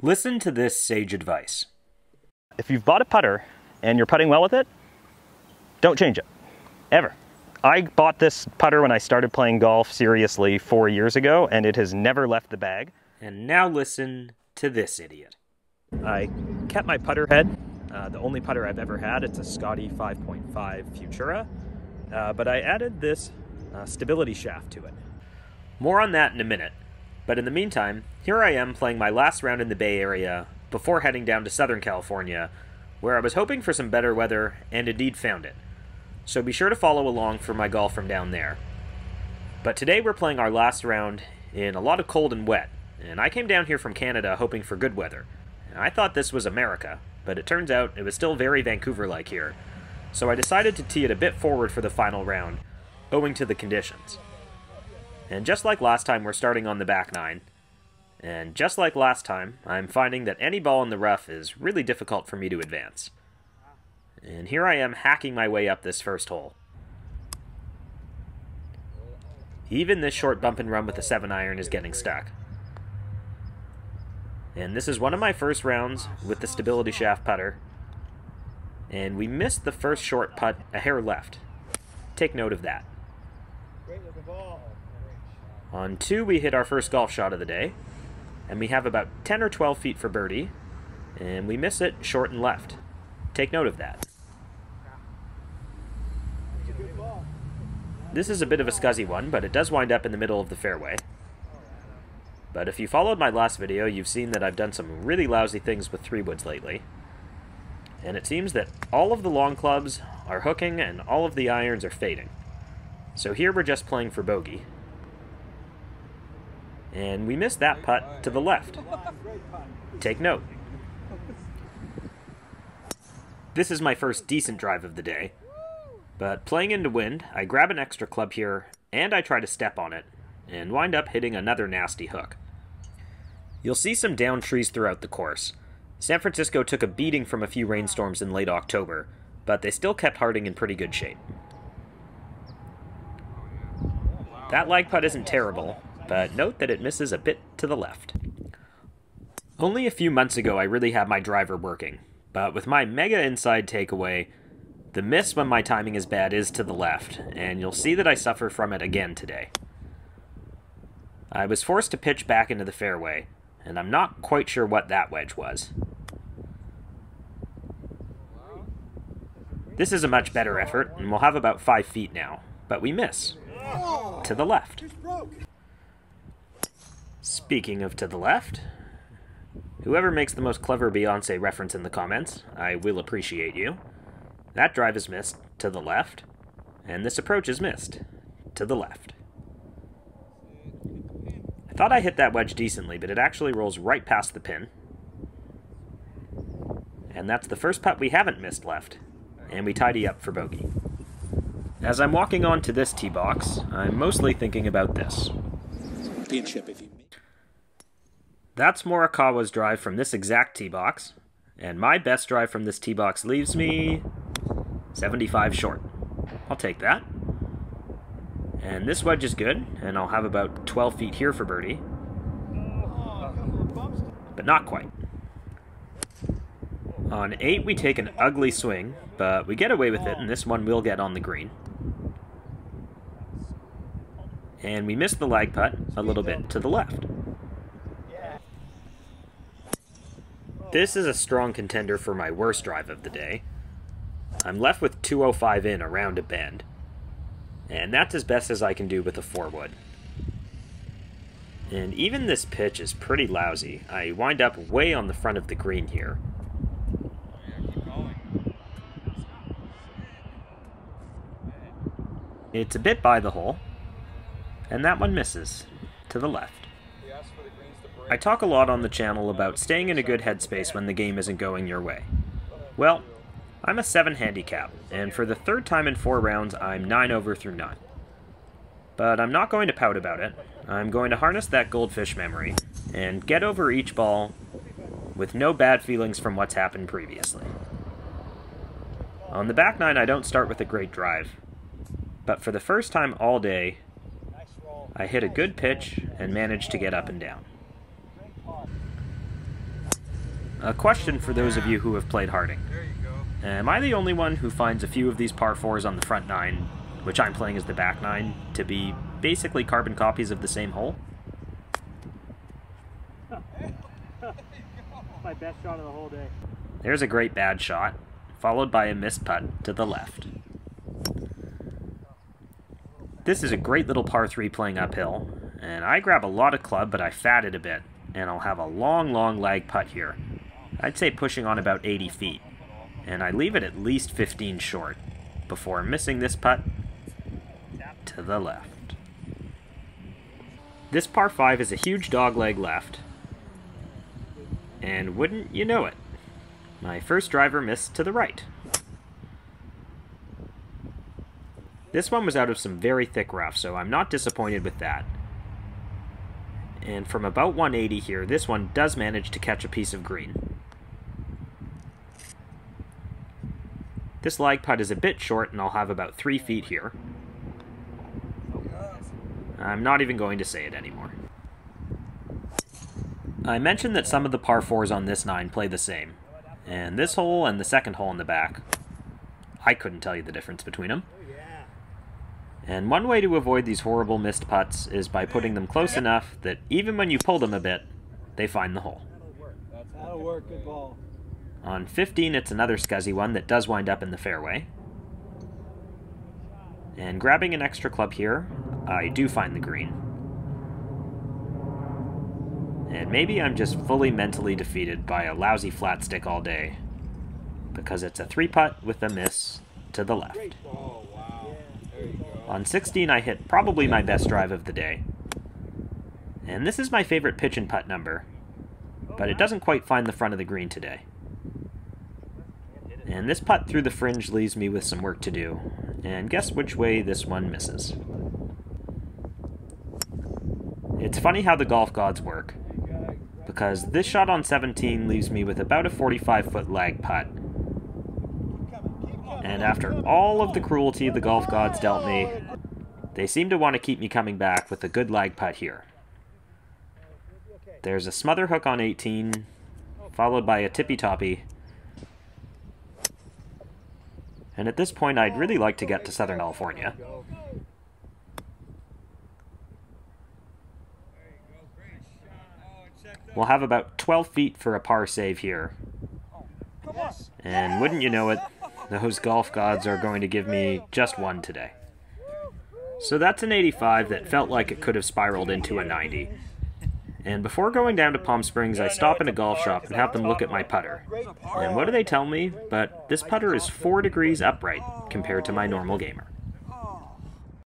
Listen to this sage advice. If you've bought a putter and you're putting well with it, don't change it, ever. I bought this putter when I started playing golf seriously four years ago, and it has never left the bag. And now listen to this idiot. I kept my putter head, uh, the only putter I've ever had. It's a Scotty 5.5 Futura, uh, but I added this uh, stability shaft to it. More on that in a minute, but in the meantime, here I am playing my last round in the Bay Area before heading down to Southern California, where I was hoping for some better weather and indeed found it so be sure to follow along for my golf from down there. But today we're playing our last round in a lot of cold and wet, and I came down here from Canada hoping for good weather. I thought this was America, but it turns out it was still very Vancouver-like here, so I decided to tee it a bit forward for the final round, owing to the conditions. And just like last time, we're starting on the back nine, and just like last time, I'm finding that any ball in the rough is really difficult for me to advance. And here I am hacking my way up this first hole. Even this short bump and run with a 7 iron is getting stuck. And this is one of my first rounds with the stability shaft putter. And we missed the first short putt a hair left. Take note of that. On two, we hit our first golf shot of the day. And we have about 10 or 12 feet for birdie. And we miss it short and left. Take note of that. This is a bit of a scuzzy one, but it does wind up in the middle of the fairway. But if you followed my last video, you've seen that I've done some really lousy things with three woods lately. And it seems that all of the long clubs are hooking and all of the irons are fading. So here we're just playing for bogey. And we missed that putt to the left. Take note. This is my first decent drive of the day, but playing into wind, I grab an extra club here, and I try to step on it, and wind up hitting another nasty hook. You'll see some down trees throughout the course. San Francisco took a beating from a few rainstorms in late October, but they still kept Harding in pretty good shape. That lag putt isn't terrible, but note that it misses a bit to the left. Only a few months ago I really had my driver working, but with my mega inside takeaway, the miss when my timing is bad is to the left, and you'll see that I suffer from it again today. I was forced to pitch back into the fairway, and I'm not quite sure what that wedge was. This is a much better effort, and we'll have about 5 feet now, but we miss. To the left. Speaking of to the left, whoever makes the most clever Beyonce reference in the comments, I will appreciate you. That drive is missed to the left, and this approach is missed to the left. I thought I hit that wedge decently, but it actually rolls right past the pin. And that's the first putt we haven't missed left, and we tidy up for bogey. As I'm walking on to this tee box, I'm mostly thinking about this. That's Morikawa's drive from this exact tee box, and my best drive from this tee box leaves me 75 short. I'll take that. And this wedge is good, and I'll have about 12 feet here for birdie. But not quite. On 8, we take an ugly swing, but we get away with it, and this one will get on the green. And we miss the lag putt a little bit to the left. This is a strong contender for my worst drive of the day. I'm left with 205 in around a bend. And that's as best as I can do with a 4 wood. And even this pitch is pretty lousy. I wind up way on the front of the green here. It's a bit by the hole, and that one misses, to the left. I talk a lot on the channel about staying in a good headspace when the game isn't going your way. Well, I'm a 7 handicap, and for the third time in 4 rounds, I'm 9 over through 9. But I'm not going to pout about it. I'm going to harness that goldfish memory, and get over each ball with no bad feelings from what's happened previously. On the back nine, I don't start with a great drive, but for the first time all day, I hit a good pitch and managed to get up and down. A question for those of you who have played Harding. Am I the only one who finds a few of these par 4s on the front 9, which I'm playing as the back 9, to be basically carbon copies of the same hole? My best shot of the whole day. There's a great bad shot, followed by a missed putt to the left. This is a great little par 3 playing uphill, and I grab a lot of club, but I fat it a bit, and I'll have a long, long lag putt here. I'd say pushing on about 80 feet, and I leave it at least 15 short, before missing this putt to the left. This par 5 is a huge dog leg left, and wouldn't you know it, my first driver missed to the right. This one was out of some very thick rough, so I'm not disappointed with that. And from about 180 here, this one does manage to catch a piece of green. This lag putt is a bit short, and I'll have about 3 feet here. I'm not even going to say it anymore. I mentioned that some of the par 4s on this 9 play the same, and this hole and the second hole in the back, I couldn't tell you the difference between them. And one way to avoid these horrible missed putts is by putting them close enough that even when you pull them a bit, they find the hole. That'll work, good ball. On 15, it's another scuzzy one that does wind up in the fairway. And grabbing an extra club here, I do find the green. And maybe I'm just fully mentally defeated by a lousy flat stick all day. Because it's a three putt with a miss to the left. On 16, I hit probably my best drive of the day. And this is my favorite pitch and putt number, but it doesn't quite find the front of the green today. And this putt through the fringe leaves me with some work to do. And guess which way this one misses. It's funny how the golf gods work, because this shot on 17 leaves me with about a 45 foot lag putt, and after all of the cruelty the golf gods dealt me, they seem to want to keep me coming back with a good lag putt here. There's a smother hook on 18, followed by a tippy And at this point, I'd really like to get to Southern California. We'll have about 12 feet for a par save here. And wouldn't you know it, those golf gods are going to give me just one today. So that's an 85 that felt like it could have spiraled into a 90. And before going down to Palm Springs, I stop in a golf shop and have them look at my putter. And what do they tell me? But this putter is 4 degrees upright compared to my normal gamer.